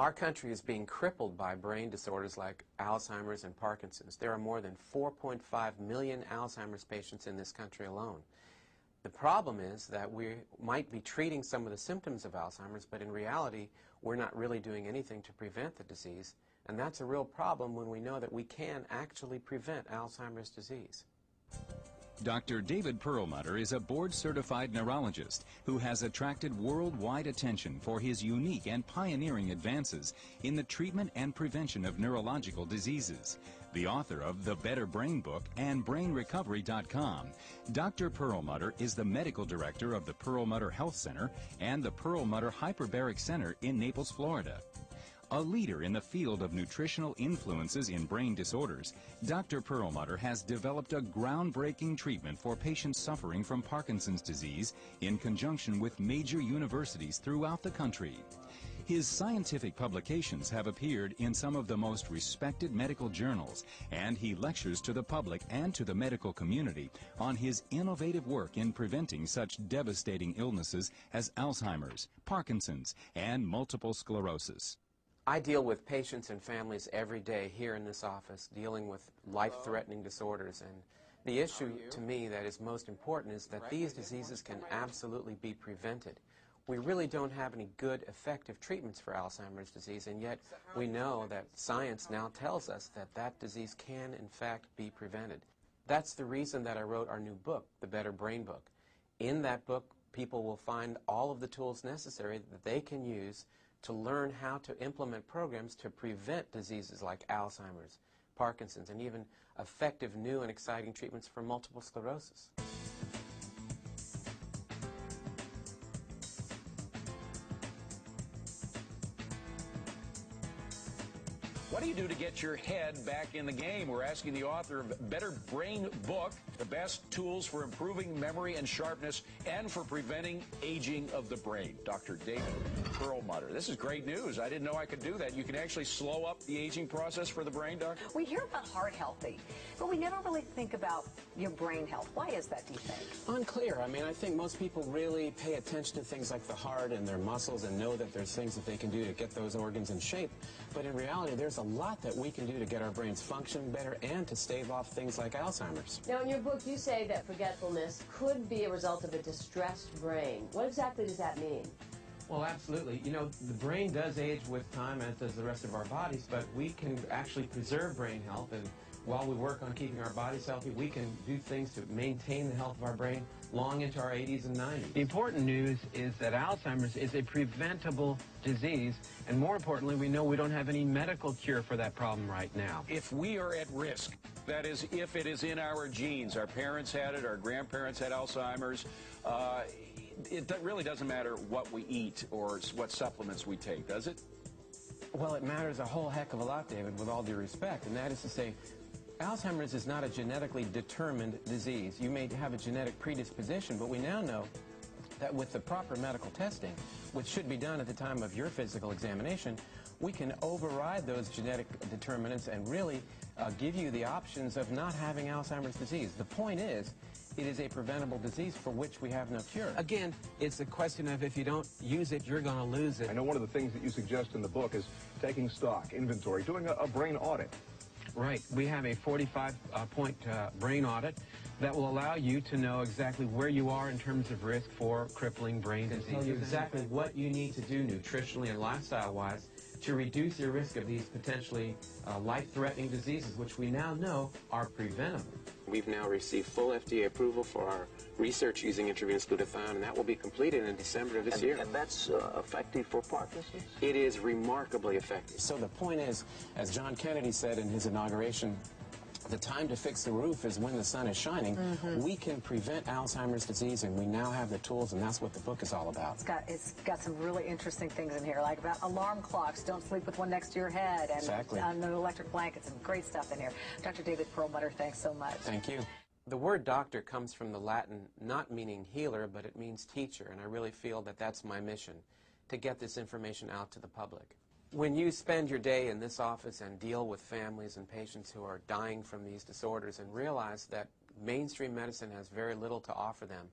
Our country is being crippled by brain disorders like Alzheimer's and Parkinson's. There are more than 4.5 million Alzheimer's patients in this country alone. The problem is that we might be treating some of the symptoms of Alzheimer's, but in reality, we're not really doing anything to prevent the disease. And that's a real problem when we know that we can actually prevent Alzheimer's disease. Dr. David Perlmutter is a board-certified neurologist who has attracted worldwide attention for his unique and pioneering advances in the treatment and prevention of neurological diseases. The author of The Better Brain Book and BrainRecovery.com, Dr. Perlmutter is the medical director of the Perlmutter Health Center and the Perlmutter Hyperbaric Center in Naples, Florida. A leader in the field of nutritional influences in brain disorders, Dr. Perlmutter has developed a groundbreaking treatment for patients suffering from Parkinson's disease in conjunction with major universities throughout the country. His scientific publications have appeared in some of the most respected medical journals, and he lectures to the public and to the medical community on his innovative work in preventing such devastating illnesses as Alzheimer's, Parkinson's, and multiple sclerosis. I deal with patients and families every day here in this office dealing with life-threatening disorders and the issue to me that is most important is that these diseases can absolutely be prevented. We really don't have any good effective treatments for Alzheimer's disease and yet we know that science now tells us that that disease can in fact be prevented. That's the reason that I wrote our new book, The Better Brain Book. In that book people will find all of the tools necessary that they can use to learn how to implement programs to prevent diseases like Alzheimer's, Parkinson's, and even effective new and exciting treatments for multiple sclerosis. What do you do to get your head back in the game? We're asking the author of Better Brain Book, the best tools for improving memory and sharpness and for preventing aging of the brain. Dr. David Perlmutter. This is great news. I didn't know I could do that. You can actually slow up the aging process for the brain, doctor? We hear about heart healthy, but we never really think about your brain health. Why is that, do you think? Unclear. I mean, I think most people really pay attention to things like the heart and their muscles and know that there's things that they can do to get those organs in shape. But in reality, there's a lot that we can do to get our brains functioning better and to stave off things like Alzheimer's. Now, in your book, you say that forgetfulness could be a result of a distressed brain. What exactly does that mean? Well, absolutely. You know, the brain does age with time, as does the rest of our bodies, but we can actually preserve brain health, and while we work on keeping our bodies healthy, we can do things to maintain the health of our brain long into our 80s and 90s. The important news is that Alzheimer's is a preventable disease, and more importantly, we know we don't have any medical cure for that problem right now. If we are at risk, that is, if it is in our genes, our parents had it, our grandparents had Alzheimer's, uh, it really doesn't matter what we eat or what supplements we take, does it? Well, it matters a whole heck of a lot, David, with all due respect, and that is to say, Alzheimer's is not a genetically determined disease. You may have a genetic predisposition, but we now know that with the proper medical testing, which should be done at the time of your physical examination, we can override those genetic determinants and really uh, give you the options of not having Alzheimer's disease. The point is, it is a preventable disease for which we have no cure. Again, it's a question of if you don't use it, you're going to lose it. I know one of the things that you suggest in the book is taking stock, inventory, doing a, a brain audit. Right. We have a 45-point uh, uh, brain audit that will allow you to know exactly where you are in terms of risk for crippling brain disease. tell you exactly what you need to do nutritionally and lifestyle-wise to reduce your risk of these potentially uh, life-threatening diseases, which we now know are preventable. We've now received full FDA approval for our research using intravenous glutathione, and that will be completed in December of this and, year. And that's uh, effective for Parkinson's? It is remarkably effective. So the point is, as John Kennedy said in his inauguration, the time to fix the roof is when the sun is shining. Mm -hmm. We can prevent Alzheimer's disease, and we now have the tools, and that's what the book is all about. It's got, it's got some really interesting things in here, like about alarm clocks, don't sleep with one next to your head, and exactly. uh, no electric blankets, and great stuff in here. Dr. David Perlmutter, thanks so much. Thank you. The word doctor comes from the Latin not meaning healer, but it means teacher, and I really feel that that's my mission, to get this information out to the public. When you spend your day in this office and deal with families and patients who are dying from these disorders and realize that mainstream medicine has very little to offer them,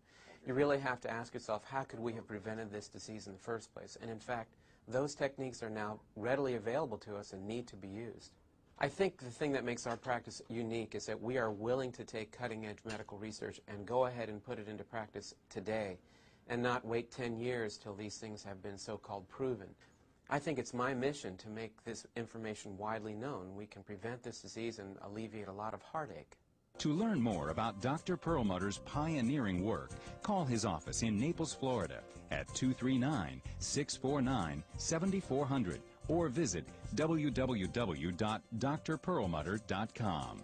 you really have to ask yourself, how could we have prevented this disease in the first place? And in fact, those techniques are now readily available to us and need to be used. I think the thing that makes our practice unique is that we are willing to take cutting-edge medical research and go ahead and put it into practice today and not wait 10 years till these things have been so-called proven. I think it's my mission to make this information widely known. We can prevent this disease and alleviate a lot of heartache. To learn more about Dr. Perlmutter's pioneering work, call his office in Naples, Florida at 239-649-7400 or visit www.drperlmutter.com.